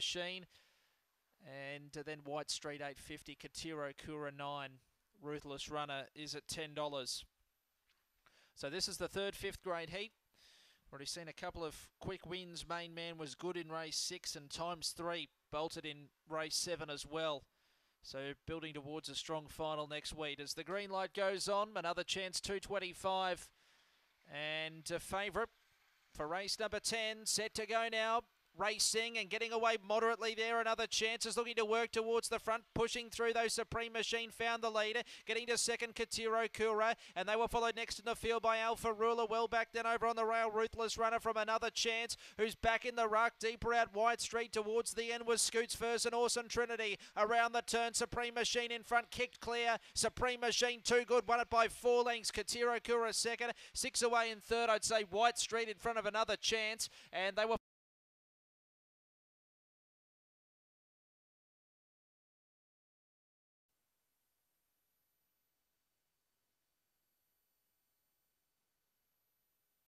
Machine. And uh, then White Street 850, Katiro Kura 9. Ruthless Runner is at $10. So this is the third fifth grade heat. Already seen a couple of quick wins. Main Man was good in race six and times three bolted in race seven as well. So building towards a strong final next week. As the green light goes on, another chance 225 and a favourite for race number 10 set to go now racing and getting away moderately there. Another chance is looking to work towards the front, pushing through those Supreme Machine, found the leader, getting to second Katiro Kura, and they were followed next in the field by Alpha Ruler. Well back then over on the rail, Ruthless Runner from another chance, who's back in the ruck, deeper out White Street towards the end was Scoots first and Awesome Trinity. Around the turn, Supreme Machine in front, kicked clear. Supreme Machine too good, won it by four lengths. Katiro Kura second, six away in third. I'd say White Street in front of another chance, and they were